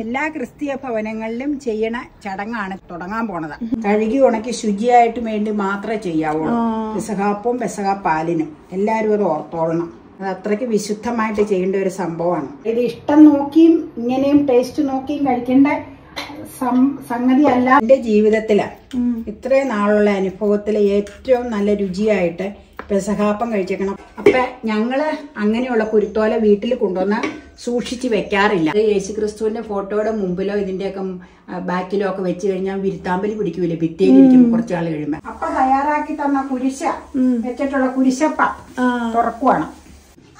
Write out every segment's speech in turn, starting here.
എല്ലാ ക്രിസ്തീയ ഭവനങ്ങളിലും ചെയ്യണ ചടങ്ങാണ് തുടങ്ങാൻ പോണത്. കഴുകി ഉണക്കി ശുചിയായിട്ട് വേണ്ടി മാത്രമേ ചെയ്യാവുള്ളൂ പെസഹാപ്പവും പെസഹാ പാലിനും എല്ലാവരും അത് ഓർത്തോളണം. അത് അത്രയ്ക്ക് വിശുദ്ധമായിട്ട് ചെയ്യേണ്ട ഒരു സംഭവമാണ്. ഇത് ഇഷ്ടം നോക്കിയും ഇങ്ങനെയും ടേസ്റ്റ് നോക്കിയും കഴിക്കേണ്ട സം- സംഗതിയല്ല. എന്റെ ജീവിതത്തിൽ ഇത്രയും നാളുള്ള അനുഭവത്തിലെ ഏറ്റവും നല്ല രുചിയായിട്ട് പെസഹാപ്പം കഴിച്ചേക്കണം. അപ്പൊ ഞങ്ങൾ അങ്ങനെയുള്ള കുരുത്തോല വീട്ടിൽ കൊണ്ടുവന്ന് സൂക്ഷിച്ച് വെക്കാറില്ല. യേശു ക്രിസ്തുവിന്റെ ഫോട്ടോയുടെ മുമ്പിലോ ഇതിന്റെയൊക്കെ ബാക്കിലോ ഒക്കെ വെച്ച് കഴിഞ്ഞാൽ വിരുത്താമ്പലി പിടിക്കൂലേ? ഭിത്തിയിലിരിക്കും കുറച്ചു നാൾ കഴിയുമ്പോ. അപ്പൊ തയ്യാറാക്കി തന്ന കുരിശ വെച്ചിട്ടുള്ള കുരിശപ്പ തുറക്കുവാണ്.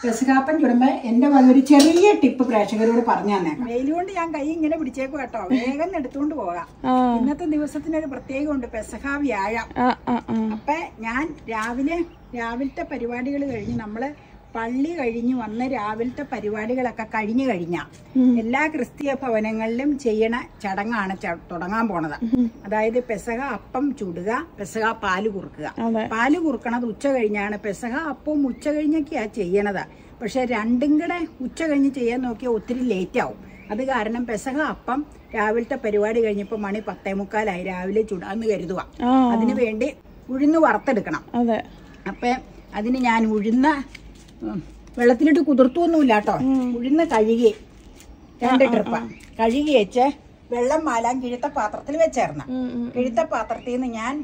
പെസഹാപ്പൻ ചുടുമ്പോ എന്റെ വന്ന ഒരു ചെറിയ ടിപ്പ് പ്രേക്ഷകരോട് പറഞ്ഞു തന്നേക്കാം വെയിലുകൊണ്ട് ഞാൻ കൈ ഇങ്ങനെ പിടിച്ചേക്കും കേട്ടോ. വേഗം എടുത്തുകൊണ്ട് പോകാം. ഇന്നത്തെ ദിവസത്തിനൊരു പ്രത്യേകമുണ്ട് പെസഹാ വ്യാഴം അപ്പൊ ഞാൻ രാവിലെ രാവിലത്തെ പരിപാടികൾ കഴിഞ്ഞ് നമ്മൾ പള്ളി കഴിഞ്ഞ് വന്ന രാവിലത്തെ പരിപാടികളൊക്കെ കഴിഞ്ഞു കഴിഞ്ഞ എല്ലാ ക്രിസ്തീയ ഭവനങ്ങളിലും ചെയ്യണ ചടങ്ങാണ് തുടങ്ങാൻ പോണത്. അതായത് പെസക അപ്പം ചുടുക പെസക പാൽ കുറുക്കുക. പാൽ കുറുക്കണത് ഉച്ച കഴിഞ്ഞാണ്. പെസക അപ്പവും ഉച്ച കഴിഞ്ഞൊക്കെയാ ചെയ്യണത്. പക്ഷെ രണ്ടും കൂടെ ഉച്ച കഴിഞ്ഞ് ചെയ്യാൻ നോക്കിയാൽ ഒത്തിരി ലേറ്റ് ആവും. അത് കാരണം പെസക അപ്പം രാവിലത്തെ പരിപാടി കഴിഞ്ഞപ്പോൾ മണി പത്തേ മുക്കാലായി. രാവിലെ ചുടാന്ന് കരുതുക. അതിനു വേണ്ടി ഉഴുന്ന് വറുത്തെടുക്കണം. അപ്പൊ അതിന് ഞാൻ ഉഴുന്ന വെള്ളത്തിലിട്ട് കുതിർത്തൊന്നുമില്ല കേട്ടോ. ഉഴുന്ന കഴുകി രണ്ട് ട്രിപ്പ്. കഴുകി വെച്ച് വെള്ളം മാലാൻ കിഴുത്ത പാത്രത്തിൽ വെച്ചേർന്ന. കിഴുത്ത പാത്രത്തിൽ നിന്ന് ഞാൻ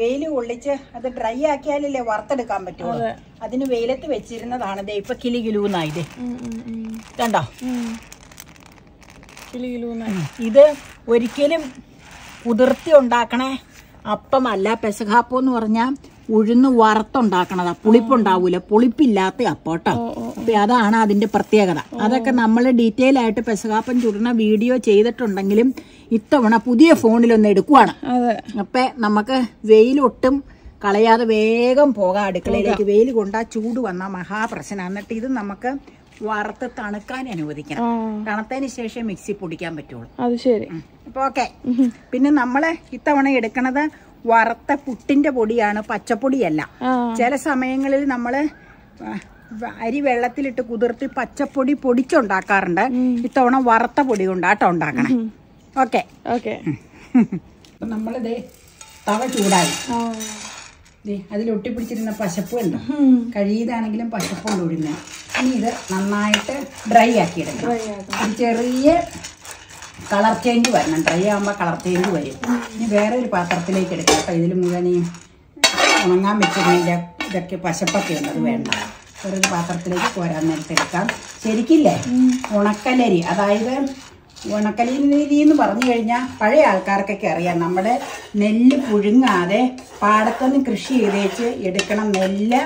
വെയിൽ കൊള്ളിച്ച് അത് ഡ്രൈ ആക്കിയാലല്ലേ വറുത്തെടുക്കാൻ പറ്റുള്ളൂ. അതിന് വെയിലത്ത് വെച്ചിരുന്നതാണ്. ദേ ഇപ്പൊ കിലി കിലൂന്നായി കണ്ടോ? ഇത് ഒരിക്കലും കുതിർത്തി ഉണ്ടാക്കണേ അപ്പമല്ല പെസകാപ്പം എന്ന് പറഞ്ഞാൽ ഉഴുന്ന് വറുത്തുണ്ടാക്കണതാ. പുളിപ്പുണ്ടാവൂല. പുളിപ്പില്ലാത്ത അപ്പോട്ടോ. അപ്പൊ അതാണ് അതിന്റെ പ്രത്യേകത. അതൊക്കെ നമ്മൾ ഡീറ്റെയിൽ ആയിട്ട് പെസകാപ്പം ചുടുന്ന വീഡിയോ ചെയ്തിട്ടുണ്ടെങ്കിലും ഇത്തവണ പുതിയ ഫോണിലൊന്ന് എടുക്കുവാണ്. അപ്പൊ നമുക്ക് വെയിലൊട്ടും കളയാതെ വേഗം പോകാം അടുക്കളയിലേക്ക്. വെയിൽ കൊണ്ടാ ചൂട് വന്ന മഹാപ്രശ്നം. എന്നിട്ട് ഇത് നമുക്ക് വറുത്ത് തണുക്കാൻ അനുവദിക്കണം. തണുത്തതിന് ശേഷം മിക്സി പൊടിക്കാൻ പറ്റുള്ളൂ. അത് ശരി. അപ്പൊ ഓക്കെ. പിന്നെ നമ്മൾ ഇത്തവണ എടുക്കണത് വറുത്ത പുട്ടിന്റെ പൊടിയാണ് പച്ചപ്പൊടിയല്ല. ചില സമയങ്ങളിൽ നമ്മൾ അരി വെള്ളത്തിലിട്ട് കുതിർത്തി പച്ചപ്പൊടി പൊടിച്ചുണ്ടാക്കാറുണ്ട്. ഇത്തവണ വറുത്ത പൊടി കൊണ്ടാട്ടോ ഉണ്ടാക്കണേ. ഓക്കെ. ഓക്കെ. നമ്മളിതേ തവ ചൂടായി. ദേ, പിടിച്ചിരുന്ന പശപ്പ് ഉണ്ട് കഴിയതാണെങ്കിലും പശപ്പുണ്ട് ഒഴിഞ്ഞ ഇനി ഇത് നന്നായിട്ട് ഡ്രൈ ആക്കി എടുക്കണം ചെറിയ കളർ ചേഞ്ച് വരണം. ഡ്രൈ ആകുമ്പോൾ കളർ ചേഞ്ച് വരും. ഇനി വേറെ ഒരു പാത്രത്തിലേക്ക് എടുക്കാം. അപ്പം ഇതിൽ മുഴുവൻ ഈ ഉണങ്ങാൻ വെച്ചിരുന്നതിന്റെ ഇതൊക്കെ പശപ്പൊക്കെ ഉണ്ട്. അത് വേണ്ട. വേറൊരു പാത്രത്തിലേക്ക് കോരാൻ നേരത്തെ എടുക്കാം. ശരിക്കില്ലേ? ഉണക്കലരി. അതായത് ഉണക്കലരി എന്ന് പറഞ്ഞു കഴിഞ്ഞാൽ പഴയ ആൾക്കാർക്കൊക്കെ അറിയാം. നമ്മുടെ നെല്ല് പുഴുങ്ങാതെ പാടത്തുനിന്ന് കൃഷി ചെയ്തേച്ച് എടുക്കണം നെല്ല്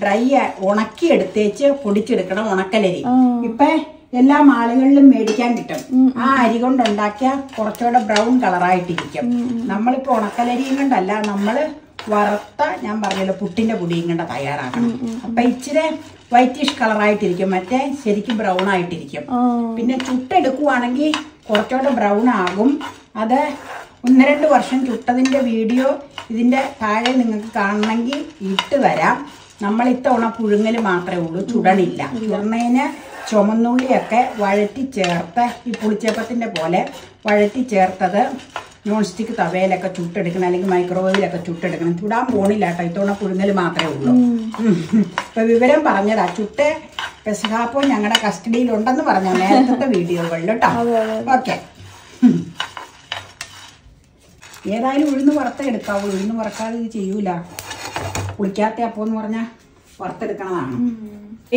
ഡ്രൈ ഉണക്കി എടുത്തേച്ച് പൊടിച്ചെടുക്കണം ഉണക്കലരി. ഇപ്പൊ എല്ലാ മാളുകളിലും മേടിക്കാൻ കിട്ടും. ആ അരി കൊണ്ടുണ്ടാക്കിയ കുറച്ചുകൂടെ ബ്രൗൺ കളറായിട്ടിരിക്കും. നമ്മളിപ്പോ ഉണക്കലരിയും കൊണ്ടല്ല നമ്മൾ വറുത്ത ഞാൻ പറഞ്ഞല്ലോ പുട്ടിന്റെ പൊടിയും കൊണ്ട് തയ്യാറാക്കണം. അപ്പൊ ഇച്ചിരി വൈറ്റിഷ് കളറായിട്ടിരിക്കും. മറ്റേ ശരിക്കും ബ്രൗൺ ആയിട്ടിരിക്കും. പിന്നെ ചുട്ടെടുക്കുവാണെങ്കിൽ കുറച്ചുകൂടെ ബ്രൗൺ ആകും. അത് ഒന്ന് രണ്ട് വർഷം ചുട്ടതിന്റെ വീഡിയോ ഇതിന്റെ താഴെ നിങ്ങൾക്ക് കാണണമെങ്കിൽ ഇട്ട് തരാം നമ്മൾ ഇത്തവണ പുഴുങ്ങൽ മാത്രമേ ഉള്ളൂ ചുടണില്ല. ചുടണേന് ചുമന്നുള്ളിയൊക്കെ വഴറ്റി ചേർത്ത് ഈ പുളിച്ചേപ്പത്തിന്റെ പോലെ വഴറ്റി ചേർത്തത് നോൺ സ്റ്റിക്ക് തവയിലൊക്കെ ചുട്ടെടുക്കണം അല്ലെങ്കിൽ മൈക്രോവേവിലൊക്കെ ചുട്ടെടുക്കണം. ചുടാൻ പോണില്ല കേട്ടോ ഇത്തവണ പുഴുങ്ങൽ മാത്രമേ ഉള്ളൂ. ഇപ്പം വിവരം പറഞ്ഞതാ ചുട്ട് പെസഹാപ്പോ ഞങ്ങളുടെ കസ്റ്റഡിയിലുണ്ടെന്ന് പറഞ്ഞ നേരത്തെ വീഡിയോകളിൽ കേട്ടോ. ഓക്കെ. ഏതായാലും ഉഴുന്ന് വറുത്തെടുക്കാവൂ ഉഴുന്ന് വറക്കാതെ ഇത് ചെയ്യൂല. പുളിക്കാത്ത അപ്പം എന്ന് പറഞ്ഞാൽ വറുത്തെടുക്കണതാണ്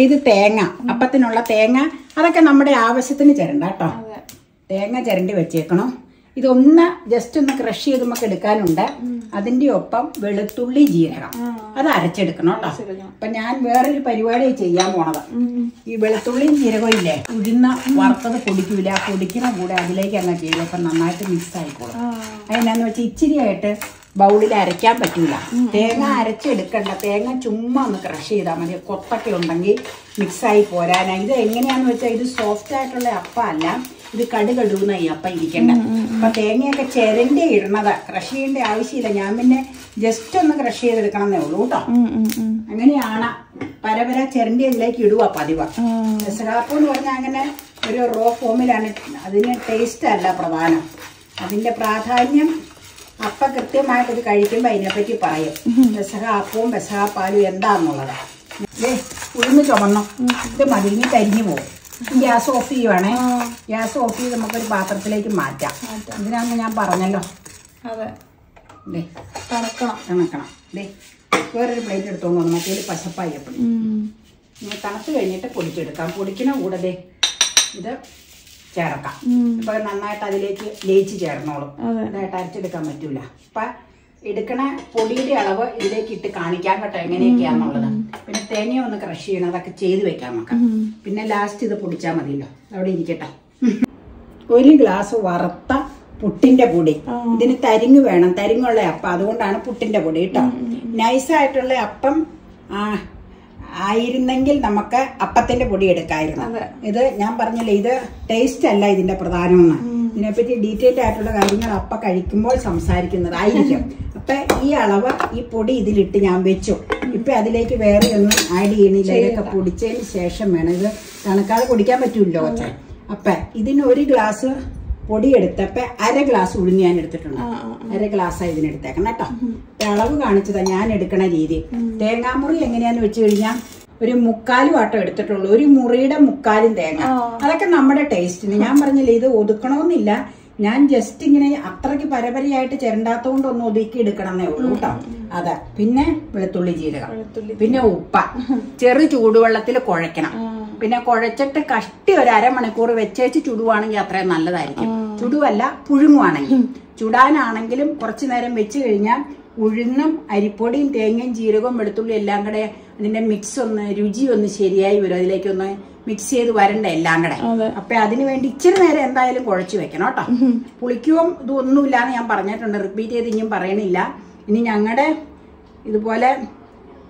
ഇത് തേങ്ങ അപ്പത്തിനുള്ള തേങ്ങ അതൊക്കെ നമ്മുടെ ആവശ്യത്തിന് ചിരണ്ട കേട്ടോ. തേങ്ങ ചിരണ്ടി വെച്ചേക്കണം. ഇതൊന്ന് ജസ്റ്റ് ഒന്ന് ക്രഷ് ചെയ്ത് നമുക്ക് എടുക്കാനുണ്ട്. അതിന്റെ ഒപ്പം വെളുത്തുള്ളി ജീരകം. അത് അരച്ചെടുക്കണം കേട്ടോ. അപ്പൊ ഞാൻ വേറൊരു പരിപാടി ചെയ്യാൻ പോണത്. ഈ വെളുത്തുള്ളിയും ജീരകവും ഇല്ലേ? ഉഴുന്ന വറുത്തത് പൊടിക്കൂല. പൊടിക്കുന്ന കൂടെ അതിലേക്ക് അങ്ങ് ചെയ്യും അപ്പൊ നന്നായിട്ട് മിക്സ് ആയിക്കോളും. അതിനാന്ന് വെച്ചാൽ ഇച്ചിരി ആയിട്ട് ബൗളിൽ അരയ്ക്കാൻ പറ്റില്ല തേങ്ങ അരച്ചെടുക്കണ്ട. തേങ്ങ ചുമ്മാ ഒന്ന് ക്രഷ് ചെയ്താൽ മതി. കൊത്തൊക്കെ ഉണ്ടെങ്കിൽ മിക്സായി പോരാനാ. ഇത് എങ്ങനെയാന്ന് വെച്ചാൽ ഇത് സോഫ്റ്റ് ആയിട്ടുള്ള അപ്പം അല്ല. ഇത് കടുകടുന്ന ഈ അപ്പം ഇരിക്കണ്ട. അപ്പൊ തേങ്ങയൊക്കെ ചിരണ്ടി ഇടണത. ക്രഷ് ചെയ്യേണ്ട ആവശ്യമില്ല. ഞാൻ പിന്നെ ജസ്റ്റ് ഒന്ന് ക്രഷ് ചെയ്തെടുക്കണമെന്നേ ഉള്ളൂ കേട്ടോ അങ്ങനെയാണ് പരപര ചിരണ്ടി അതിലേക്ക് ഇടുക പതിവ്. പെസകാപ്പം എന്ന് പറഞ്ഞാൽ അങ്ങനെ ഒരു റോ ഫോമിലാണ് അതിന് ടേസ്റ്റ് അല്ല പ്രധാനം. അതിന്റെ പ്രാധാന്യം അപ്പ കൃത്യമായിട്ട് ഇത് കഴിക്കുമ്പോൾ അതിനെപ്പറ്റി പറയും. പെസഹ അപ്പവും പെസഹ പാലും എന്താന്നുള്ളത് ഉഴുന്ന് ചുമന്നു? ഇത് മതി ഇനി കരിഞ്ഞു പോകും. ഗ്യാസ് ഓഫ് ചെയ്യുവാണേ. ഗ്യാസ് ഓഫ് ചെയ്ത് നമുക്കൊരു പാത്രത്തിലേക്ക് മാറ്റാം. ഇതിനാന്ന് ഞാൻ പറഞ്ഞല്ലോ. അതെ. തണുക്കണം. കണക്കണം ദേ വേറൊരു പ്ലേറ്റ് എടുത്തോണ്ട് വന്നു. മറ്റേ പശപ്പായി എപ്പോഴും. തണുത്ത് കഴിഞ്ഞിട്ട് പൊടിച്ചെടുക്കാം. പൊടിക്കണ കൂടെ ഇത് ചേർക്കാം. ഇപ്പൊ നന്നായിട്ട് അതിലേക്ക് ലയിച്ച് ചേർന്നോളും. നന്നായിട്ട് അരച്ചെടുക്കാൻ പറ്റൂല. അപ്പൊ എടുക്കണ പൊടിയുടെ അളവ് ഇതിലേക്ക് ഇട്ട് കാണിക്കാൻ കേട്ടോ എങ്ങനെയൊക്കെയാന്നുള്ളത്. പിന്നെ തേങ്ങ ഒന്ന് ക്രഷ് ചെയ്യണം അതൊക്കെ ചെയ്ത് വെക്കാം നമുക്ക്. പിന്നെ ലാസ്റ്റ് ഇത് പൊടിച്ചാൽ മതിയല്ലോ. അവിടെ ഇരിക്കട്ടെ. ഒരു ഗ്ലാസ് വറുത്ത പുട്ടിന്റെ പൊടി. ഇതിന് തരിങ്ങ് വേണം. തരിങ്ങുള്ള അപ്പം. അതുകൊണ്ടാണ് പുട്ടിന്റെ പൊടി കേട്ടോ. നൈസായിട്ടുള്ള അപ്പം ആ, ആയിരുന്നെങ്കിൽ നമുക്ക് അപ്പത്തിന്റെ പൊടി എടുക്കായിരുന്നു. ഇത് ഞാൻ പറഞ്ഞില്ലേ ഇത് ടേസ്റ്റ് അല്ല ഇതിന്റെ പ്രധാനമെന്ന്. ഇതിനെപ്പറ്റി ഡീറ്റെയിൽഡ് ആയിട്ടുള്ള കാര്യങ്ങൾ അപ്പ കഴിക്കുമ്പോൾ സംസാരിക്കുന്നതായിരിക്കും. അപ്പൊ ഈ അളവ് ഈ പൊടി ഇതിലിട്ട് ഞാൻ വെച്ചു. ഇപ്പൊ അതിലേക്ക് വേറെ ഒന്നും ആഡ് ചെയ്യണില്ല. ഇതൊക്കെ പൊടിച്ചതിന് ശേഷം വേണം. ഇത് തണുക്കാതെ കുടിക്കാൻ പറ്റൂല്ലോ അപ്പൊ ഇതിന് ഒരു ഗ്ലാസ് പൊടി എടുത്തപ്പോ അര ഗ്ലാസ് ഉഴുന്ന് ഞാൻ എടുത്തിട്ടുണ്ട്. അര ഗ്ലാസ്സാണ് ഇതിനെടുത്തേക്കണം കേട്ടോ. ഇളവ് അളവ് കാണിച്ചതാ ഞാൻ എടുക്കണ രീതി. തേങ്ങാമുറി എങ്ങനെയാന്ന് വെച്ച് കഴിഞ്ഞാൽ ഒരു മുക്കാലും ആട്ടം എടുത്തിട്ടുള്ളൂ. ഒരു മുറിയുടെ മുക്കാലും തേങ്ങ. അതൊക്കെ നമ്മുടെ ടേസ്റ്റിന് ഞാൻ പറഞ്ഞില്ലേ ഇത് ഒതുക്കണമെന്നില്ല. ഞാൻ ജസ്റ്റ് ഇങ്ങനെ അത്രയ്ക്ക് പരപരയായിട്ട് ചിരണ്ടാത്തോണ്ട് ഒന്ന് ഒതുക്കി എടുക്കണമെന്നേ ഉള്ളൂ കേട്ടോ. അതെ. പിന്നെ വെളുത്തുള്ളി ജീരകം. പിന്നെ ഉപ്പ. ചെറു ചൂടുവെള്ളത്തിൽ കുഴയ്ക്കണം. പിന്നെ കുഴച്ചിട്ട് കഷ്ടി ഒരു അരമണിക്കൂർ വെച്ചേച്ച് ചുടുവാണെങ്കിൽ അത്രയും നല്ലതായിരിക്കും. ചുടുവല്ല പുഴുങ്ങുവാണെങ്കിൽ. ചുടാനാണെങ്കിലും കുറച്ചു നേരം വെച്ച് കഴിഞ്ഞാൽ ഉഴുന്നും അരിപ്പൊടിയും തേങ്ങയും ജീരകവും വെളുത്തുള്ളിയും എല്ലാം കൂടെ അതിന്റെ മിക്സ് ഒന്ന് രുചി ഒന്ന് ശരിയായി വരും. അതിലേക്കൊന്ന് മിക്സ് ചെയ്ത് വരണ്ട എല്ലാം കൂടെ. അപ്പൊ അതിന് വേണ്ടി ഇച്ചിരി നേരം എന്തായാലും കുഴച്ചു വെക്കണം കേട്ടോ. പുളിക്കുവും ഇതൊന്നുമില്ലാന്ന് ഞാൻ പറഞ്ഞിട്ടുണ്ട്. റിപ്പീറ്റ് ചെയ്ത് ഇനിയും പറയണില്ല. ഇനി ഞങ്ങളുടെ ഇതുപോലെ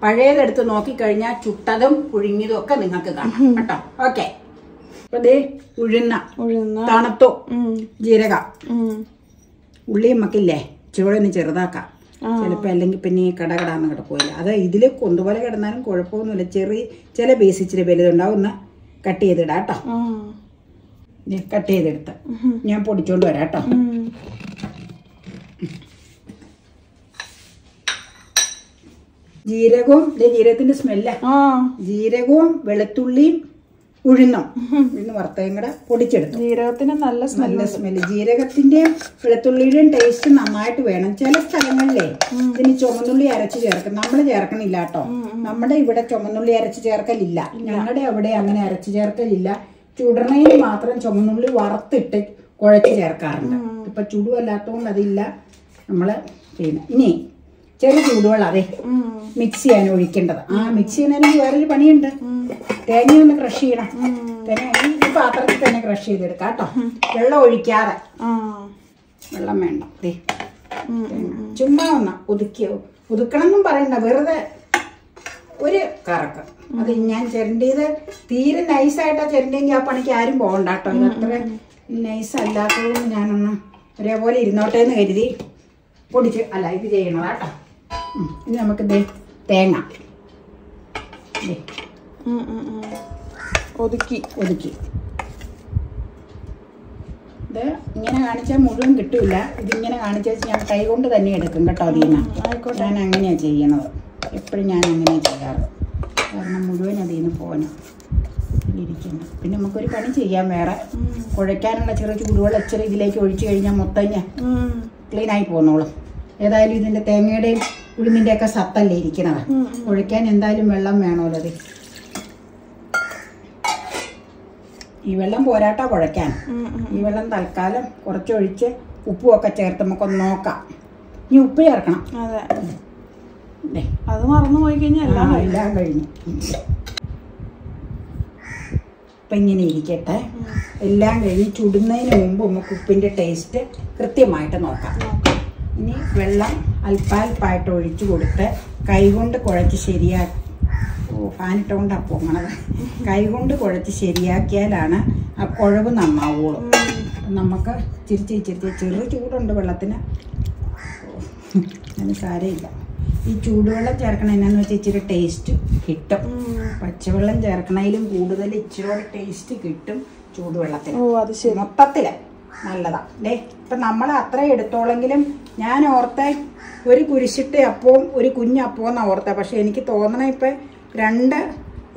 പഴയതെടുത്ത് നോക്കിക്കഴിഞ്ഞാൽ ചുട്ടതും പുഴുങ്ങിയതും ഒക്കെ നിങ്ങൾക്ക് കാണാം. കേട്ടോ? ഓക്കെ. ഉഴുന്ന ഉഴുന്ന. തണുത്തോ ജീരക. ഉള്ളിയും ഉള്ളി നമുക്കില്ലേ ചുവടെ ഒന്ന് ചെറുതാക്കാം. ചിലപ്പോൾ അല്ലെങ്കിൽ പിന്നെ ഈ കടകടാന്ന് കിടക്കില്ല അത് ഇതിൽ കൊണ്ടുപോലെ കിടന്നാലും കുഴപ്പമൊന്നുമില്ല. ചെറിയ ചില ബേസ് ഇച്ചിരി വലുതുണ്ടാവും. ഒന്ന് കട്ട് ചെയ്തിടാം കേട്ടോ. കട്ട് ചെയ്തെടുത്ത്. ഞാൻ പൊടിച്ചോണ്ട് വരാം കേട്ടോ. ജീരകവും ജീരകത്തിന്റെ സ്മെല്ല ജീരകവും വെളുത്തുള്ളിയും ഉഴുന്നും ഉഴുന്ന് വറുത്തയും കൂടെ പൊടിച്ചെടുത്തു. ജീരകത്തിന് നല്ല നല്ല സ്മെല്ല് ജീരകത്തിന്റെയും വെളുത്തുള്ളിയുടെയും ടേസ്റ്റ് നന്നായിട്ട് വേണം. ചില സ്ഥലങ്ങളിലേ ഇതിന് ചുമന്നുള്ളി അരച്ച് ചേർക്കും നമ്മൾ ചേർക്കണില്ല കേട്ടോ. നമ്മുടെ ഇവിടെ ചുമന്നുള്ളി അരച്ച് ചേർക്കലില്ല. ഞങ്ങളുടെ അവിടെ അങ്ങനെ അരച്ച് ചേർക്കലില്ല. ചുടണയിൽ മാത്രം ചുമന്നുള്ളി വറുത്തിട്ട് കുഴച്ച് ചേർക്കാറുണ്ട് ഇപ്പൊ ചുടുവല്ലാത്തതുകൊണ്ട് അതില്ല. നമ്മൾ ചെയ്യുന്നത് ഇനി ചെറു ചൂടുവെള്ളം അതെ മിക്സ് ചെയ്യാൻ ഒഴിക്കേണ്ടത്. ആ മിക്സ് ചെയ്യുന്നതിന് വേറൊരു പണിയുണ്ട്. തേങ്ങ ഒന്ന് ക്രഷ് ചെയ്യണം. തേങ്ങ ഈ പാത്രത്തിൽ തന്നെ ക്രഷ് ചെയ്തെടുക്കാം കേട്ടോ. വെള്ളം ഒഴിക്കാതെ. വെള്ളം വേണ്ട. ദേ. ചുമ്മാ ഒന്ന ഒതുക്കി ഒതുക്കണം എന്നും പറയണ്ട. വെറുതെ ഒരു കറക്ക്. അത് ഞാൻ ചിരണ്ടിയത് തീരെ നൈസായിട്ടാ ചിരണ്ടിയെങ്കിൽ ആ പണിക്ക് ആരും പോകണ്ട കേട്ടോ. അത്ര നൈസ് അല്ലാത്തതുകൊണ്ട് ഞാനൊന്ന് ഒരേപോലെ ഇരുന്നോട്ടെ എന്ന് കരുതി പൊടിച്ച് അല്ല ഇത് ചെയ്യണതാ കേട്ടോ. ഉം. ഇനി നമുക്ക് ദേ തേങ്ങ. ഒതുക്കി. ഒതുക്കി. ഇത് ഇങ്ങനെ കാണിച്ചാൽ മുഴുവൻ കിട്ടില്ല ഇതിങ്ങനെ കാണിച്ചാൽ ഞാൻ കൈ കൊണ്ട് തന്നെ എടുക്കും കേട്ടോ അതിൽ നിന്ന് ആയിക്കോട്ടെ. ഞാൻ അങ്ങനെയാണ് ചെയ്യണത് എപ്പോഴും ഞാൻ അങ്ങനെയാണ് ചെയ്യാറ്. കാരണം മുഴുവൻ അതിൽ നിന്ന് പോകണം ഇരിക്കുന്നു. പിന്നെ നമുക്കൊരു പണി ചെയ്യാം വേറെ. കുഴയ്ക്കാനുള്ള ചെറിയ ചൂടുവെള്ളം ഇച്ചിരി ഇതിലേക്ക് ഒഴിച്ചു കഴിഞ്ഞാൽ മൊത്തം ഞാൻ ക്ലീനായി പോന്നോളും. ഏതായാലും ഇതിന്റെ തേങ്ങയുടെയും ഉഴുന്നിന്റെ ഒക്കെ സത്തല്ലേ ഇരിക്കണത്. ഒഴിക്കാൻ എന്തായാലും വെള്ളം വേണമല്ലോ അത് ഈ വെള്ളം പോരാട്ടാ കുഴയ്ക്കാൻ ഉം. ഈ വെള്ളം തൽക്കാലം കുറച്ചൊഴിച്ച് ഉപ്പുമൊക്കെ ചേർത്ത് നമുക്കൊന്ന് നോക്കാം. ഇനി ഉപ്പ് ചേർക്കണം. അതെ. അത് മറന്നു പോയി കഴിഞ്ഞാൽ എല്ലാം എല്ലാം കഴിഞ്ഞു. അപ്പം ഇങ്ങനെ ഇരിക്കട്ടെ. എല്ലാം കഴിഞ്ഞ് ചുടുന്നതിന് മുമ്പ് നമുക്ക് ഉപ്പിന്റെ ടേസ്റ്റ് കൃത്യമായിട്ട് നോക്കാം. ഇനി വെള്ളം അല്പാൽപ്പായിട്ട് ഒഴിച്ചു കൊടുത്ത് കൈകൊണ്ട് കുഴച്ച് ശരിയാക്കി ഓ. ഫാനിട്ടുകൊണ്ടാ പൊങ്ങണത്. കൈകൊണ്ട് കുഴച്ച് ശരിയാക്കിയാലാണ് ആ കുഴവ് നന്നാവുള്ളൂ. നമുക്ക് ചിരിച്ച് ചിരിച്ച് ചെറു ചൂടുണ്ട് വെള്ളത്തിന്. അതിന് സാരമില്ല ഈ ചൂടുവെള്ളം ചേർക്കണ എന്നാന്ന് വെച്ചാൽ ഇച്ചിരി ടേസ്റ്റ് കിട്ടും. പച്ചവെള്ളം ചേർക്കണതിലും കൂടുതൽ ഇച്ചിരി ടേസ്റ്റ് കിട്ടും ചൂടുവെള്ളത്തിന്. ഓ അത് ശരി. മൊത്തത്തിൽ നല്ലതാ. ദേ ഇപ്പൊ നമ്മൾ അത്ര എടുത്തോളെങ്കിലും ഞാൻ ഓർത്ത ഒരു കുരിശിട്ട് അപ്പവും ഒരു കുഞ്ഞപ്പവും എന്നാ ഓർത്ത. പക്ഷെ എനിക്ക് തോന്നണ ഇപ്പൊ രണ്ട്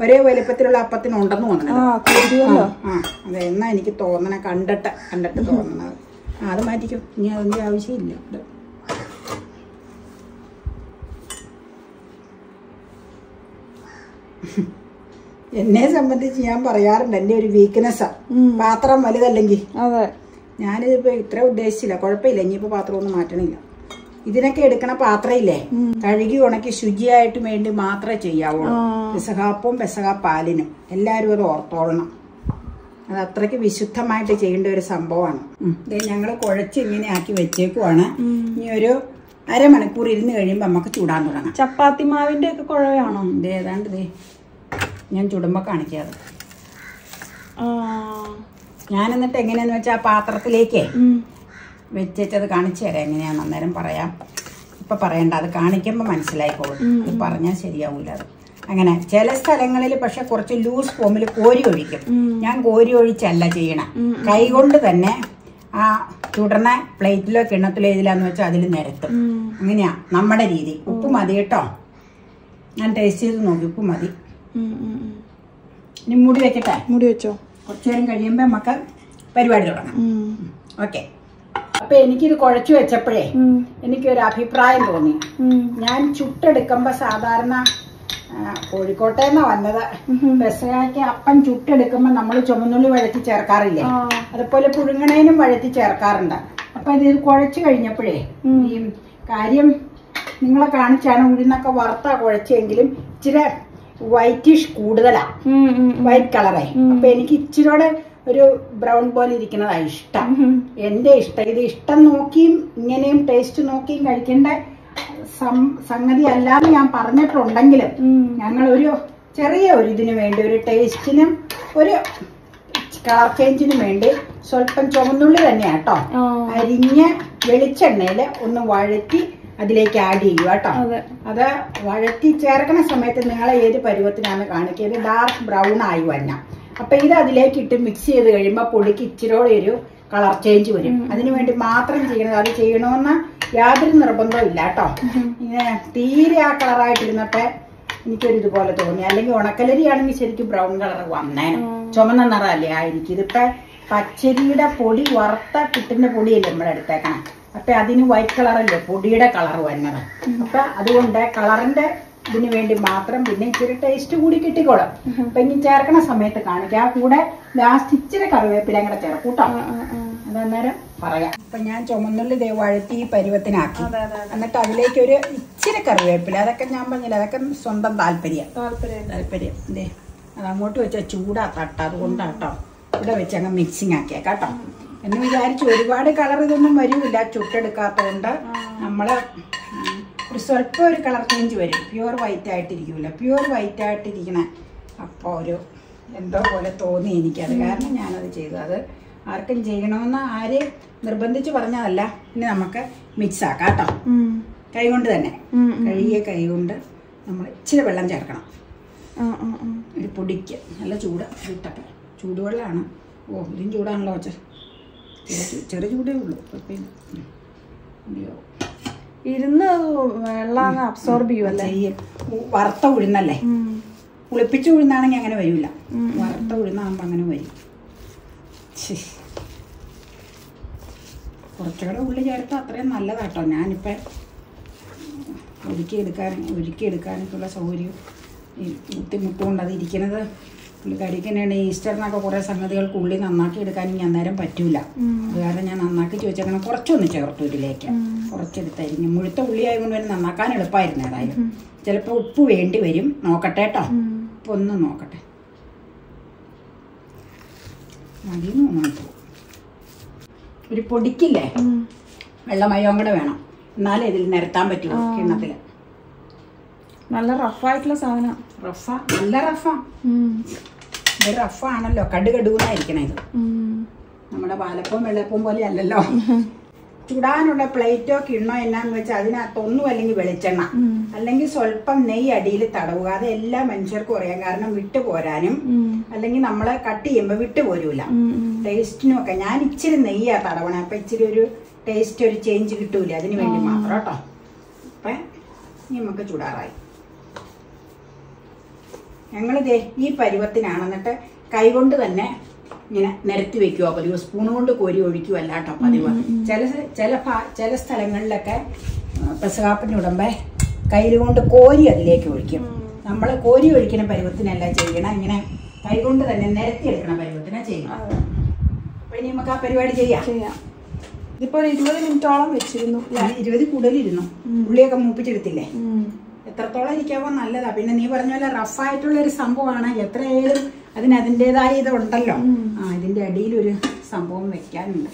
ഒരേ വലിപ്പത്തിലുള്ള അപ്പത്തിന് ഉണ്ടെന്ന് തോന്നുന്നു തോന്നണത് ആ അതെ. എന്നാ എനിക്ക് തോന്നണ കണ്ടിട്ട് കണ്ടിട്ട് തോന്നണത്. അത് മാറ്റിക്കും. ഇനി അതിന്റെ ആവശ്യമില്ല. എന്നെ സംബന്ധിച്ച് ഞാൻ പറയാറുണ്ട് എന്റെ ഒരു വീക്ക്നെസ്സാണ് മാത്രം വലുതല്ലെങ്കിൽ. അതെ. ഞാനിതിപ്പോ ഇത്ര ഉദ്ദേശിച്ചില്ല. കുഴപ്പമില്ല. ഇനിയിപ്പോ പാത്രം ഒന്നും മാറ്റണില്ല. ഇതിനൊക്കെ എടുക്കണ പാത്രമില്ലേ കഴുകി ഉണക്കി ശുചിയായിട്ട് വേണ്ടി മാത്രമേ ചെയ്യാവുള്ളൂ പെസഹാപ്പവും പെസഹാ പാലിനും എല്ലാവരും അത് ഓർത്തോളണം. അത് അത്രയ്ക്ക് വിശുദ്ധമായിട്ട് ചെയ്യേണ്ട ഒരു സംഭവമാണ്. ഞങ്ങൾ കുഴച്ച് ഇങ്ങനെ ആക്കി വെച്ചേക്കുവാണ്. ഇനി ഒരു അരമണിക്കൂർ ഇരുന്ന് കഴിയുമ്പോൾ നമുക്ക് ചൂടാൻ തുടങ്ങാം. ചപ്പാത്തി മാവിന്റെ ഒക്കെ കുഴവാണോ? ദേ ഏതാണ്ട് ഞാൻ ചുടുമ്പോൾ കാണിക്കാതെ ഞാൻ എന്നിട്ട് എങ്ങനെയാന്ന് വെച്ചാൽ ആ പാത്രത്തിലേക്ക്. വെച്ചത് കാണിച്ചു തരാം. എങ്ങനെയാന്ന് അന്നേരം പറയാം. ഇപ്പൊ പറയണ്ട അത് കാണിക്കുമ്പോൾ മനസ്സിലായിക്കോളും. ഇത് പറഞ്ഞാൽ ശരിയാവൂല അത്. അങ്ങനെ ചില സ്ഥലങ്ങളിൽ പക്ഷെ കുറച്ച് ലൂസ് ഫോമിൽ കോരി ഒഴിക്കും. ഞാൻ കോരി ഒഴിച്ചല്ല ചെയ്യണം. കൈ കൊണ്ട് തന്നെ ആ ചുടണ പ്ലേറ്റിലോ കിണ്ണത്തിലോ ഏതിലാന്ന് വെച്ചാൽ അതിൽ നിരത്തും. അങ്ങനെയാ നമ്മുടെ രീതി. ഉപ്പ് മതി കേട്ടോ. ഞാൻ ടേസ്റ്റ് ചെയ്ത് നോക്കി ഉപ്പ് മതി. ഇനി മുടി വെക്കട്ടെ? മുടി വെച്ചോ? കുറച്ചു നേരം കഴിയുമ്പോൾ നമുക്ക് പരിപാടി തുടങ്ങാം. ഓക്കെ. അപ്പൊ എനിക്കിത് കുഴച്ചു വെച്ചപ്പോഴേ. എനിക്കൊരു അഭിപ്രായം തോന്നി. ഞാൻ ചുട്ടെടുക്കുമ്പോ സാധാരണ കോഴിക്കോട്ടെ നിന്നാ വന്നത്. പെസകായ്ക്ക് അപ്പം ചുട്ടെടുക്കുമ്പോ നമ്മൾ ചുമന്നുള്ളി വഴറ്റി ചേർക്കാറില്ലേ. അതുപോലെ പുഴുങ്ങണേനും വഴറ്റി ചേർക്കാറുണ്ട്. അപ്പൊ ഇത് കുഴച്ചു കഴിഞ്ഞപ്പോഴേ ഈ കാര്യം നിങ്ങളെ കാണിച്ചാണ് ഉഴുന്നൊക്കെ വറുത്താ കുഴച്ചെങ്കിലും ഇച്ചിരി വൈറ്റിഷ് കൂടുതലാ. വൈറ്റ് കളറേ അപ്പൊ എനിക്ക് ഇച്ചിരിയോടെ ഒരു ബ്രൗൺ പോലെ ഇരിക്കുന്നതാ ഇഷ്ടം. എന്റെ ഇഷ്ടം. ഇത് ഇഷ്ടം നോക്കിയും ഇങ്ങനെയും ടേസ്റ്റ് നോക്കിയും കഴിക്കേണ്ട സംഗതി അല്ലാന്ന് ഞാൻ പറഞ്ഞിട്ടുണ്ടെങ്കിലും ഞങ്ങൾ ഒരു ചെറിയ ഒരു ഇതിനു വേണ്ടി ഒരു ടേസ്റ്റിനും ഒരു കളർ ചേഞ്ചിനും വേണ്ടി സ്വല്പം ചുവന്നുള്ളി തന്നെയാട്ടോ. അരിഞ്ഞ വെളിച്ചെണ്ണയിൽ ഒന്ന് വഴറ്റി അതിലേക്ക് ആഡ് ചെയ്യുക കേട്ടോ. അതെ. വഴറ്റി ചേർക്കുന്ന സമയത്ത് നിങ്ങൾ ഏത് പരുവത്തിനാണ് കാണിക്കുന്നത് ഡാർക്ക് ബ്രൗൺ ആയി വന്ന. അപ്പൊ ഇത് അതിലേക്ക് ഇട്ട് മിക്സ് ചെയ്ത് കഴിയുമ്പോൾ പൊടിക്ക് ഇച്ചിരോടെ ഒരു കളർ ചേഞ്ച് വരും. അതിനു വേണ്ടി മാത്രം ചെയ്യണത് അത് ചെയ്യണമെന്ന് യാതൊരു നിർബന്ധവും ഇല്ല കേട്ടോ. ഇങ്ങനെ തീരെ ആ കളറായിട്ടിരുന്നപ്പോ എനിക്കൊരു ഇതുപോലെ തോന്നി. അല്ലെങ്കിൽ ഉണക്കലരിയാണെങ്കിൽ ശരിക്കും ബ്രൗൺ കളർ വന്നേ. ചുമന്ന നിറമല്ലേ ആയിരിക്കും. ഇതിപ്പോ പച്ചരിയുടെ പൊടി വറുത്ത കിട്ടുന്ന പൊടിയല്ലേ നമ്മുടെ എടുത്തേക്കണം അപ്പൊ അതിന് വൈറ്റ് കളറല്ലേ പൊടിയുടെ കളർ വന്നത് അപ്പൊ അതുകൊണ്ട് കളറിന്റെ ഇതിന് വേണ്ടി മാത്രം പിന്നെ ഇച്ചിരി ടേസ്റ്റ് കൂടി കിട്ടിക്കോളും. അപ്പൊ ഇനി ചേർക്കണ സമയത്ത് കാണിക്കാം. ആ കൂടെ ലാസ്റ്റ് ഇച്ചിരി കറിവേപ്പില കൂടെ ചേർക്കും കേട്ടോ. അതന്നേരം പറയാം. അപ്പൊ ഞാൻ ചുമന്നുള്ളി ദേ വഴുത്തി പരുവത്തിനാക്കി. എന്നിട്ട് അതിലേക്ക് ഒരു ഇച്ചിരി കറിവേപ്പില. അതൊക്കെ ഞാൻ പറഞ്ഞില്ല അതൊക്കെ സ്വന്തം താല്പര്യം. താല്പര്യം. താല്പര്യം. ദേ അത് അങ്ങോട്ട് വെച്ചാൽ ചൂടാ തട്ട. അതുകൊണ്ടാട്ടോ. ഇവിടെ വെച്ച് അങ്ങ് മിക്സിങ് ആക്കിയേക്കാട്ടോ. കേട്ടോ എന്ന് വിചാരിച്ചു ഒരുപാട് കളർ ഇതൊന്നും വരുമില്ല ചുട്ടെടുക്കാത്തതുകൊണ്ട് നമ്മൾ ഉം, ഒരു സ്വല്പം ഒരു കളർ ചേഞ്ച് വരും. പ്യുവർ വൈറ്റ് ആയിട്ടിരിക്കൂല. പ്യുവർ വൈറ്റ് ആയിട്ടിരിക്കണ അപ്പോൾ ഒരു എന്തോ പോലെ തോന്നി എനിക്കത്. കാരണം ഞാനത് ചെയ്തു. അത് ആർക്കും ചെയ്യണമെന്ന് ആര് നിർബന്ധിച്ച് പറഞ്ഞതല്ല. ഇനി നമുക്ക് മിക്സ് ആക്കാം കേട്ടോ. കൈ കൊണ്ട് തന്നെ. കഴുകിയ കൈ കൊണ്ട് നമ്മൾ ഇച്ചിരി വെള്ളം ചേർക്കണം. ഒരു പൊടിക്ക്. നല്ല ചൂട്. ചൂട്ടപ്പം ചൂടുവെള്ളമാണ്. ഓ ഇതും ചൂടാണല്ലോ അച്ഛൻ ചെറിയ ചൂടേ ഉള്ളൂ. ഇരുന്ന് വെള്ളം അബ്സോർബ് ചെയ്യുമല്ലേ ചെയ്യും വറുത്ത ഉഴുന്നല്ലേ? ഉളിപ്പിച്ച് കുളിപ്പിച്ച ഉഴുന്നാണെങ്കിൽ അങ്ങനെ വരില്ല വറുത്ത ഉഴുന്നാകുമ്പോൾ അങ്ങനെ വരും. കുറച്ചുകൂടെ ഉള്ളി ചേർത്ത് അത്രയും നല്ലതാട്ടോ. ഞാനിപ്പോൾ ഒരുക്കിയെടുക്കാൻ ഒരുക്കിയെടുക്കാനൊക്കെയുള്ള സൗകര്യം ബുദ്ധിമുട്ടുകൊണ്ട് അത് ഇരിക്കുന്നത് പുള്ളിക്കാരിക്ക് തന്നെയാണ് ഈസ്റ്ററിനൊക്കെ കുറേ സംഗതികൾക്ക് ഉള്ളി നന്നാക്കി എടുക്കാൻ ഇനി അന്നേരം പറ്റൂല. അത് കാരണം ഞാൻ നന്നാക്കി ചോദിച്ചേക്കണം. കുറച്ചൊന്ന് ചേർത്തു ഇതിലേക്ക്. കുറച്ചെടുത്തായിരിക്കും മുഴുത്ത ഉള്ളി ആയതുകൊണ്ട് തന്നെ നന്നാക്കാൻ എളുപ്പമായിരുന്നു ഏതായാലും. ചിലപ്പോൾ ഉപ്പ് വേണ്ടി വരും. നോക്കട്ടെ കേട്ടോ. ഇപ്പൊ ഉപ്പ് ഒന്ന് നോക്കട്ടെ. മതി തോന്നുന്നു. ഒരു പൊടിക്കില്ലേ? ഉം. വെള്ളമയവും കൂടെ വേണം. എന്നാലേ ഇതിൽ നിരത്താൻ പറ്റുള്ളൂ കിണ്ണത്തിൽ നല്ല റഫായിട്ടുള്ള സാധനം. റഫ? നല്ല റഫാ? ഇത് റഫാണല്ലോ. കടുകടുകുന്നായിരിക്കണം ഇത്. നമ്മുടെ പാലപ്പവും വെള്ളപ്പവും പോലെ അല്ലല്ലോ. ചുടാനുള്ള പ്ലേറ്റോ കിണ്ണോ എന്നാന്ന് വെച്ചാൽ അതിനകത്തൊന്നും അല്ലെങ്കിൽ വെളിച്ചെണ്ണ. അല്ലെങ്കിൽ സ്വല്പം നെയ്യ് അടിയിൽ തടവുക. അത് എല്ലാ മനുഷ്യർക്കും അറിയാം. കാരണം വിട്ടു പോരാനും അല്ലെങ്കിൽ നമ്മളെ കട്ട് ചെയ്യുമ്പോൾ വിട്ടു പോരൂല. ടേസ്റ്റിനും ഒക്കെ ഞാൻ ഇച്ചിരി നെയ്യാ തടവണേ. അപ്പൊ ഇച്ചിരി ഒരു ടേസ്റ്റ് ഒരു ചേഞ്ച് കിട്ടൂല. അതിന് വേണ്ടി മാത്രം കേട്ടോ അപ്പൊ നമുക്ക് ചൂടാറായി. ഞങ്ങളിതേ ഈ പരുവത്തിനാണ് എന്നിട്ട് കൈകൊണ്ട് തന്നെ ഇങ്ങനെ നിരത്തി വെക്കുക പതിവ്. സ്പൂൺ കൊണ്ട് കോരി ഒഴിക്കുക കേട്ടോ പതിവ് ചില ചില ഭാ- ചില സ്ഥലങ്ങളിലൊക്കെ പെസകാപ്പിന് ഉടമ്പേ കയ്യിൽ കൊണ്ട് കോരി അതിലേക്ക് ഒഴിക്കും. നമ്മൾ കോരി ഒഴിക്കുന്ന പരുവത്തിനല്ല ചെയ്യണം ഇങ്ങനെ കൈകൊണ്ട് തന്നെ നിരത്തി എടുക്കണ പരുവത്തിനാ ചെയ്യണം അപ്പൊ ഇനി നമുക്ക് ആ പരിപാടി ചെയ്യാം. ചെയ്യാം. ഇതിപ്പോ ഒരു ഇരുപത് മിനിറ്റോളം വെച്ചിരുന്നു ഇരുപത് കൂടുതലിരുന്നു. ഉള്ളിയൊക്കെ മൂപ്പിച്ചെടുത്തില്ലേ. എത്രത്തോളം ഇരിക്കാവോ നല്ലതാ. പിന്നെ നീ പറഞ്ഞ പോലെ റഫായിട്ടുള്ള ഒരു സംഭവമാണ്. എത്രയായാലും അതിന് അതിന്റെതായ ഇതുണ്ടല്ലോ. ആ ഇതിന്റെ അടിയിൽ ഒരു സംഭവം വെക്കാനുണ്ട്.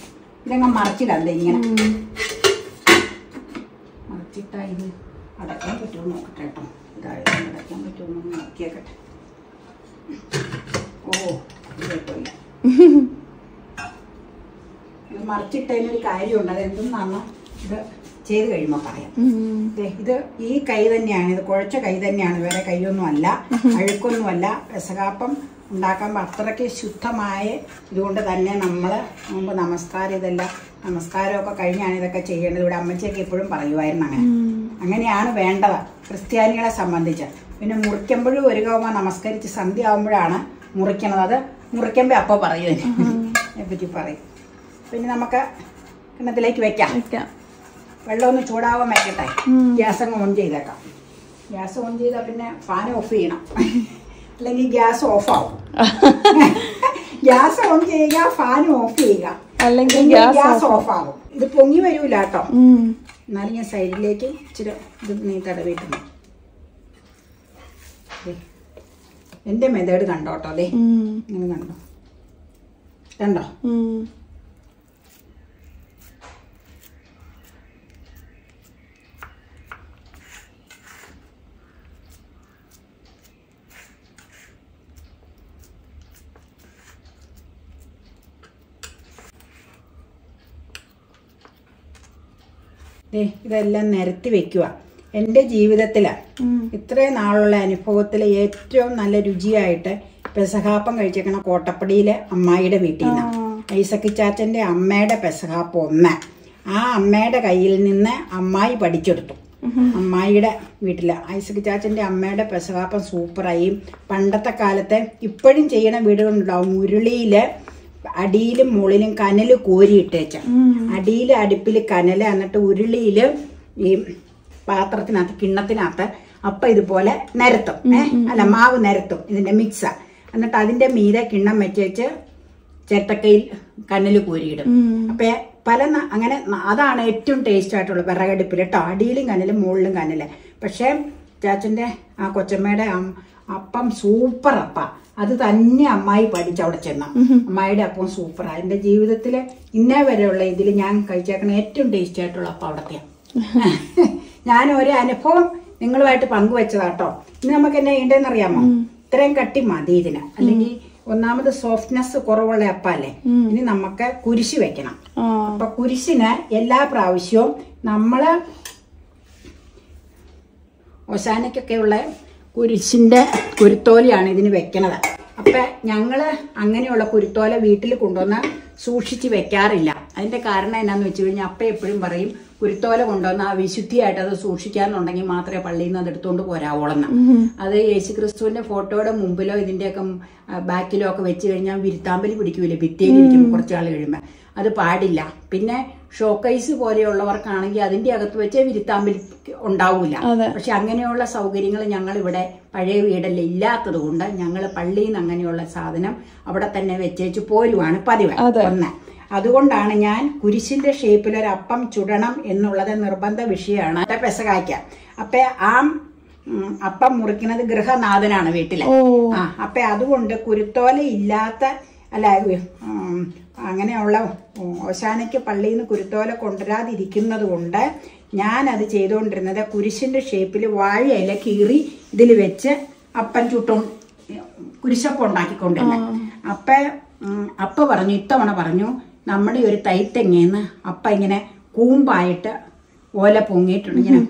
ഇതങ്ങ് മറച്ചിടാം എന്താ ഇങ്ങനെ. മറച്ചിട്ടാ ഇത് അടയ്ക്കാൻ പറ്റുമോ നോക്കട്ടെ കേട്ടോ. ഇതായത് അടയ്ക്കാൻ പറ്റുമോ എന്ന് നോക്കിയേക്കട്ടെ. ഓ ഇത് ഇത് മറിച്ചിട്ടതിനൊരു കാര്യമുണ്ട്. അതെന്തെന്നാണ് ഇത് ചെയ്ത് കഴിയുമ്പോൾ പറയാം. ഇത് ഈ കൈ തന്നെയാണ് ഇത് കുഴച്ച കൈ തന്നെയാണ് വേറെ കൈയൊന്നും അല്ല അഴുക്കൊന്നും അല്ല പെസകാപ്പം ഉണ്ടാക്കുമ്പോൾ അത്രയ്ക്ക് ശുദ്ധമായ ഇതുകൊണ്ട് തന്നെ നമ്മൾ മുമ്പ് നമസ്കാരം ഇതെല്ലാം നമസ്കാരമൊക്കെ കഴിഞ്ഞാണ് ഇതൊക്കെ ചെയ്യേണ്ടത്. ഇവിടെ അമ്മച്ചിയൊക്കെ എപ്പോഴും പറയുമായിരുന്നു അങ്ങനെ. അങ്ങനെയാണ് വേണ്ടത് ക്രിസ്ത്യാനികളെ സംബന്ധിച്ച്. പിന്നെ മുറിക്കുമ്പോഴും ഒരു കൗമ നമസ്കരിച്ച് സന്ധ്യ ആകുമ്പോഴാണ് മുറിക്കണത്. അത് മുറിക്കുമ്പോൾ അപ്പോൾ പറയും അതിനെപ്പറ്റി പറയും. പിന്നെ നമുക്ക് കിണ്ണത്തിലേക്ക് വെക്കാം. വെക്കാം. വെള്ളം ഒന്ന് ചൂടാവാൻ വയ്ക്കട്ടെ ഗ്യാസ് അങ്ങ് ഓൺ ചെയ്തേക്കാം. ഗ്യാസ് ഓൺ ചെയ്താൽ പിന്നെ ഫാൻ ഓഫ് ചെയ്യണം. അല്ലെങ്കിൽ ഗ്യാസ് ഓഫാവും ഗ്യാസ് ഓൺ ചെയ്യുക ഫാൻ ഓഫ് ചെയ്യുക. അല്ലെങ്കിൽ ഗ്യാസ് ഓഫാവും ഇത് പൊങ്ങി വരൂല കേട്ടോ. എന്നാലും ഞാൻ സൈഡിലേക്ക് ഇച്ചിരി ഇത് നീ തടവിട്ടുണ്ട് എന്റെ മെതേഡ് കണ്ടോട്ടോ അതെ നിങ്ങൾ കണ്ടോ? കണ്ടോ? ഇതെല്ലാം നിരത്തി വെക്കുക. എന്റെ ജീവിതത്തിൽ. ഇത്രയും നാളുള്ള അനുഭവത്തിൽ ഏറ്റവും നല്ല രുചിയായിട്ട് പെസഹാപ്പം കഴിച്ചേക്കണ കോട്ടപ്പടിയിലെ അമ്മായിയുടെ വീട്ടിൽ നിന്നാണ് ഐസക്കി ചാച്ചന്റെ അമ്മയുടെ പെസഹാപ്പം ഒന്ന്. ആ അമ്മയുടെ കയ്യിൽ നിന്ന് അമ്മായി പഠിച്ചെടുത്തു. അമ്മായിയുടെ വീട്ടിൽ ഐസക് ചാച്ചന്റെ അമ്മയുടെ പെസഹാപ്പം സൂപ്പറായി. പണ്ടത്തെ കാലത്തെ ഇപ്പോഴും ചെയ്യണ വീടുകളുണ്ടാവും. ഉരുളിയിൽ അടിയിലും മുകളിലും കനൽ കോരിയിട്ടേച്ച. അടിയിൽ അടുപ്പിൽ കനൽ എന്നിട്ട് ഉരുളിയിൽ ഈ പാത്രത്തിനകത്ത് കിണ്ണത്തിനകത്ത് അപ്പം ഇതുപോലെ നിരത്തും. അല്ല മാവ് നിരത്തും ഇതിന്റെ മിക്സ. എന്നിട്ട് അതിന്റെ മീതെ കിണ്ണം വെച്ചേച്ച് ചിരട്ടക്കയിൽ കനൽ കോരിയിടും. അപ്പൊ പല അങ്ങനെ അതാണ് ഏറ്റവും ടേസ്റ്റ് ആയിട്ടുള്ള വിറകടുപ്പിൽ കേട്ടോ അടിയിലും കനലും മുകളിലും കനൽ. പക്ഷേ ചാച്ചന്റെ ആ കൊച്ചമ്മയുടെ അപ്പം സൂപ്പർ അപ്പ. അത് തന്നെ അമ്മായി പഠിച്ച അവിടെ ചെന്ന. അമ്മായിയുടെ അപ്പം സൂപ്പർ എന്റെ ജീവിതത്തിലെ ഇന്നേ വരെയുള്ള ഇതിൽ ഞാൻ കഴിച്ചേക്കണ ഏറ്റവും ടേസ്റ്റി ആയിട്ടുള്ള അപ്പം അവിടത്തെയാണ് ഞാൻ ഒരു അനുഭവം നിങ്ങളുമായിട്ട് പങ്കുവെച്ചതാട്ടോ ഇനി നമുക്ക് എന്നെ ചെയ്യേണ്ടതെന്ന് അറിയാമോ? ഇത്രയും കട്ടി മതി ഇതിന്. അല്ലെങ്കിൽ ഒന്നാമത് സോഫ്റ്റ്നെസ് കുറവുള്ള അപ്പല്ലേ? ഇനി നമുക്ക് കുരിശി വെക്കണം. ആ. അപ്പൊ കുരിശിന് എല്ലാ പ്രാവശ്യവും നമ്മൾ ഒശാനയ്ക്കൊക്കെയുള്ള കുരിശിന്റെ കുരുത്തോലയാണ് ഇതിന് വെക്കണത്. അപ്പം ഞങ്ങൾ അങ്ങനെയുള്ള കുരുത്തോല വീട്ടിൽ കൊണ്ടുവന്ന് സൂക്ഷിച്ച് വെക്കാറില്ല. അതിന്റെ കാരണം എന്നാന്ന് വെച്ച് കഴിഞ്ഞാൽ അപ്പം എപ്പോഴും പറയും കുരുത്തോല കൊണ്ടുവന്ന് ആ വിശുദ്ധിയായിട്ട് അത് സൂക്ഷിക്കാന്നുണ്ടെങ്കിൽ മാത്രമേ പള്ളിയിൽ നിന്ന് അത് എടുത്തുകൊണ്ട് പോരാവോളെന്ന് അത് യേശുക്രിസ്തുവിന്റെ ഫോട്ടോയുടെ മുമ്പിലോ ഇതിന്റെയൊക്കെ ബാക്കിലോ ഒക്കെ വെച്ച് കഴിഞ്ഞാൽ വിരുത്താമ്പലി പിടിക്കൂലേ ഭിത്തിയിൽ ഇരിക്കുമ്പോൾ കുറച്ചാൾ കഴിയുമ്പോൾ അത് പാടില്ല. പിന്നെ ഷോക്കൈസ് പോലെയുള്ളവർക്കാണെങ്കിൽ അതിന്റെ അകത്ത് വെച്ച് വിരുത്താമ്പിൽ ഉണ്ടാവൂല. അതെ. പക്ഷെ അങ്ങനെയുള്ള സൗകര്യങ്ങൾ ഞങ്ങൾ ഇവിടെ പഴയ വീടല്ല ഇല്ലാത്തത് കൊണ്ട് ഞങ്ങൾ പള്ളിയിൽ നിന്ന് അങ്ങനെയുള്ള സാധനം അവിടെ തന്നെ വെച്ചേച്ച് പോരുവാണ് പതിവ്. ഒന്ന്. അതുകൊണ്ടാണ് ഞാൻ കുരിശിന്റെ ഷേപ്പിൽ ഒരു അപ്പം ചുടണം എന്നുള്ളത് നിർബന്ധ വിഷയമാണ്. പെസകായ്ക്ക അപ്പൊ ആ അപ്പം മുറിക്കുന്നത് ഗൃഹനാഥനാണ് വീട്ടിലെ. ആ അപ്പൊ അതുകൊണ്ട് കുരുത്തോല ഇല്ലാത്ത അല്ല അങ്ങനെയുള്ള ഓശാനയ്ക്ക് പള്ളിയിൽ നിന്ന് കുരുത്തോല കൊണ്ടുവരാതിരിക്കുന്നത് കൊണ്ട് ഞാനത് ചെയ്തുകൊണ്ടിരുന്നത് കുരിശിന്റെ ഷേപ്പിൽ വാഴയില കീറി ഇതിൽ വെച്ച് അപ്പൻ ചുട്ടും കുരിശപ്പം ഉണ്ടാക്കിക്കൊണ്ടിരുന്നത് അപ്പ അപ്പ പറഞ്ഞു ഇത്തവണ പറഞ്ഞു നമ്മുടെ ഒരു തൈത്തെങ്ങേന്ന് അപ്പ ഇങ്ങനെ കൂമ്പായിട്ട് ഓല പൊങ്ങിയിട്ടുണ്ട്. ഇങ്ങനെ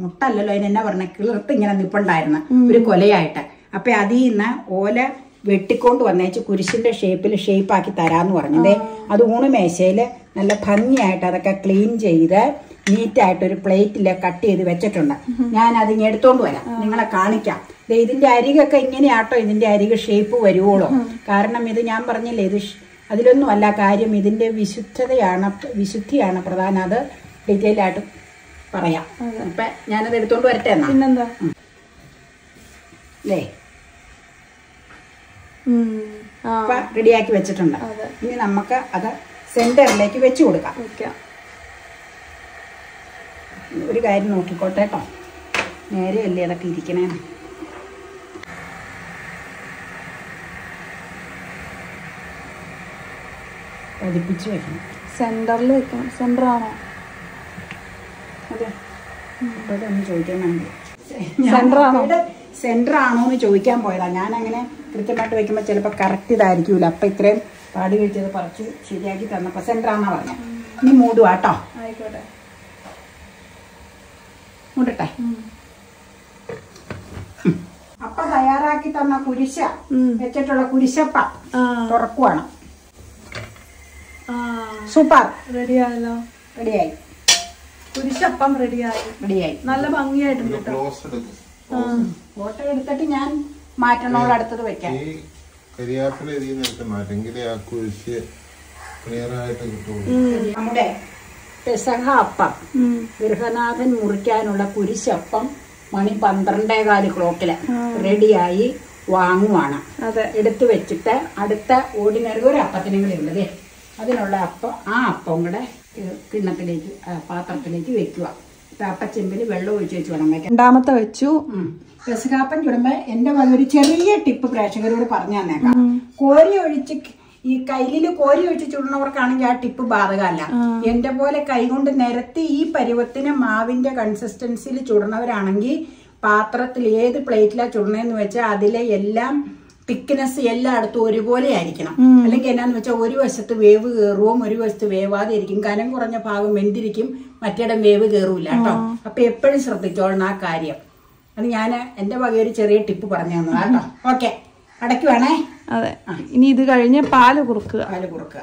മുട്ടല്ലല്ലോ അതിനെന്നാ പറഞ്ഞ കിളിർത്ത് ഇങ്ങനെ നിപ്പുണ്ടായിരുന്നു ഒരു കൊലയായിട്ട്. അപ്പൊ അതിൽ നിന്ന് ഓല വെട്ടിക്കൊണ്ട് വന്നേച്ച് കുരിശിന്റെ ഷേപ്പിൽ ഷേപ്പാക്കി തരാന്ന് പറഞ്ഞതേ അത് ഊണുമേശയിൽ നല്ല ഭംഗിയായിട്ട് അതൊക്കെ ക്ലീൻ ചെയ്ത് നീറ്റായിട്ട് ഒരു പ്ലേറ്റിൽ കട്ട് ചെയ്ത് വെച്ചിട്ടുണ്ട്. ഞാൻ അത് ഇനി എടുത്തോണ്ട് വരാം. നിങ്ങളെ കാണിക്കാം. ഇതിന്റെ അരികൊക്കെ ഇങ്ങനെയാട്ടോ ഇതിന്റെ അരികെ ഷേപ്പ് വരുവോളോ. കാരണം ഇത് ഞാൻ പറഞ്ഞില്ലേ ഇത് അതിലൊന്നുമല്ല അതിലൊന്നും അല്ല കാര്യം ഇതിന്റെ വിശുദ്ധതയാണ് വിശുദ്ധിയാണ് പ്രധാനം. അത് ഡീറ്റെയിൽ ആയിട്ട് പറയാം. അപ്പൊ ഞാനത് എടുത്തോണ്ട് വരട്ടെ എന്നാ. പിന്നെന്താ? അല്ലേ അപ്പൊ റെഡിയാക്കി വെച്ചിട്ടുണ്ട്. ഇനി നമുക്ക് അത് സെന്ററിലേക്ക് വെച്ചു കൊടുക്കാം. ഒരു കാര്യം നോക്കിക്കോട്ടെ കേട്ടോ നേരെയല്ലേ അതൊക്കെ ഇരിക്കണേ. പതിപ്പിച്ച് വെക്കണം. സെന്ററിൽ വെക്കണം. സെന്റർ ആണോ അതെ അപ്പോഴൊന്ന് ചോദിക്കാൻ വേണ്ടി. സെന്റർ ആണോ എന്ന് ചോദിക്കാൻ പോയതാണ് ഞാൻ അങ്ങനെ കൃത്യമായിട്ട് വയ്ക്കുമ്പോൾ ചിലപ്പോൾ കറക്റ്റ് ഇതായിരിക്കൂല. അപ്പം ഇത്രയും പാടി കഴിച്ചത് പറിച്ച് ശരിയാക്കി തന്നപ്പോൾ സെന്റർ ആണെന്നാ പറഞ്ഞത് ഇനി മൂടുക കേട്ടോ. ആയിക്കോട്ടെ. മൂടട്ടെ. അപ്പ തയ്യാറാക്കി തന്ന കുരിശ വെച്ചിട്ടുള്ള കുരിശപ്പ തുറക്കുവാണ്. ആ. സൂപ്പർ. റെഡിയായല്ലോ. റെഡിയായി. കുരിശപ്പം റെഡിയായി. റെഡിയായി. നല്ല ഭംഗിയായിട്ടുണ്ട് കേട്ടോ. ഫോട്ടോ എടുത്തിട്ട് ഞാൻ മാറ്റണോട് അടുത്തത് വെക്കാം. ഈ കരിയാപ്പില ഇതിൽ നിന്നിട്ട് മാറ്റെങ്കിലേ ആ കുരിശ് ക്ലിയർ ആയിട്ട് കിട്ടുള്ളൂ നമ്മുടെ പെസഹ അപ്പം. ഗൃഹനാഥൻ മുറിക്കാനുള്ള കുരിശപ്പം മണി പന്ത്രണ്ടേകാൽ ക്ലോക്കിൽ റെഡിയായി വാങ്ങുവാണ്. അതെ. എടുത്തു വെച്ചിട്ട് അടുത്ത ഓർഡിനറി ഒരു അപ്പത്തിനും കൂടി ഉള്ളത് അതിനുള്ള അപ്പം ആ അപ്പം കൂടെ കിണ്ണത്തിലേക്ക് പാത്രത്തിലേക്ക് വെക്കുക. അപ്പച്ചെമ്പിൽ വെള്ളം ഒഴിച്ച് വെച്ച് വേണം വയ്ക്കാൻ. രണ്ടാമത്തെ വെച്ചു. രസകാപ്പൻ ചുടുമ്പോ എന്റെ വക ഒരു ചെറിയ ടിപ്പ് പ്രേക്ഷകരോട് പറഞ്ഞു തന്നേക്കാം. കോരി ഒഴിച്ച് ഈ കയ്യിൽ കോരി ഒഴിച്ച് ചുടുന്നവർക്കാണെങ്കിൽ ആ ടിപ്പ് ബാധകമല്ല. എന്റെ പോലെ കൈകൊണ്ട് നിരത്തി ഈ പരുവത്തിന് മാവിന്റെ കൺസിസ്റ്റൻസിയിൽ ചുടുന്നവരാണെങ്കിൽ പാത്രത്തിൽ ഏത് പ്ലേറ്റിലാണ് ചുടണേന്ന് വെച്ചാൽ അതിലെ എല്ലാം തിക്നെസ് എല്ലായിടത്തും ഒരുപോലെ ആയിരിക്കണം അല്ലെങ്കിൽ എന്നാന്ന് വെച്ചാൽ ഒരു വശത്ത് വേവ് കയറുവും ഒരു വശത്ത് വേവാതെ ഇരിക്കും കനം കുറഞ്ഞ ഭാഗം വെന്തിരിക്കും മറ്റേടം വേവ് കയറൂല കേട്ടോ. അപ്പൊ എപ്പോഴും ശ്രദ്ധിച്ചോളണം ആ കാര്യം. അത് ഞാൻ എന്റെ വക ഒരു ചെറിയ ടിപ്പ് പറഞ്ഞു തന്നു കേട്ടോ. ഓക്കെ. അടയ്ക്കുവാണേ? അതെ. ഇനി ഇത് കഴിഞ്ഞ് പാൽ കുറുക്കുക. പാൽ കുറുക്കുക.